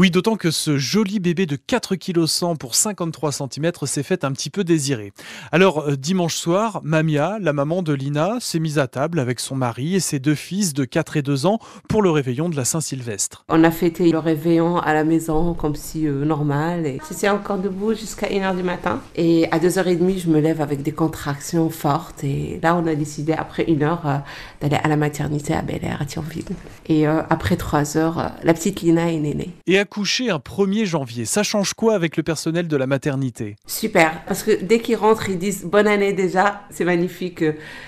Oui, d'autant que ce joli bébé de 4 kg 100 pour 53 cm s'est fait un petit peu désirer. Alors, euh, dimanche soir, Mamia, la maman de Lina, s'est mise à table avec son mari et ses deux fils de 4 et 2 ans pour le réveillon de la Saint-Sylvestre. On a fêté le réveillon à la maison comme si euh, normal. Et j'étais encore debout jusqu'à 1h du matin. Et à 2h30, je me lève avec des contractions fortes. Et là, on a décidé après une heure euh, d'aller à la maternité à Bel Air, à Thionville. Et euh, après 3 heures, la petite Lina est née. Et accoucher un 1er janvier, ça change quoi avec le personnel de la maternité? Super, parce que dès qu'ils rentrent, ils disent bonne année déjà. C'est magnifique.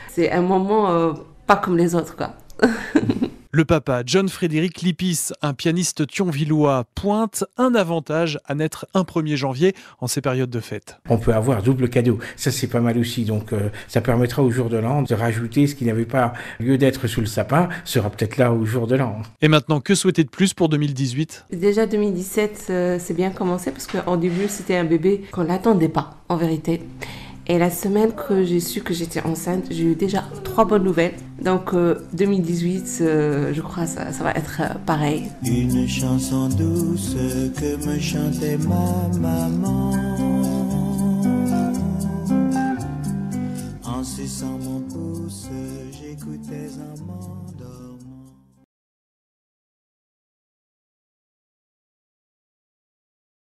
C'est un moment euh, pas comme les autres, quoi. Le papa, John Frédéric Lipis, un pianiste thionvillois, pointe un avantage à naître un 1er janvier en ces périodes de fête. On peut avoir double cadeau. Ça, c'est pas mal aussi. Donc, euh, ça permettra au jour de l'an de rajouter ce qui n'avait pas lieu d'être sous le sapin, sera peut-être là au jour de l'an. Et maintenant, que souhaiter de plus pour 2018 Déjà 2017, euh, c'est bien commencé parce qu'en début, c'était un bébé qu'on l'attendait pas, en vérité. Et la semaine que j'ai su que j'étais enceinte, j'ai eu déjà trois bonnes nouvelles. Donc euh, 2018, euh, je crois ça, ça va être euh, pareil. Une chanson douce que me chantait ma maman.